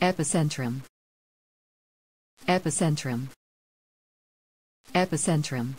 Epicentrum. Epicentrum. Epicentrum.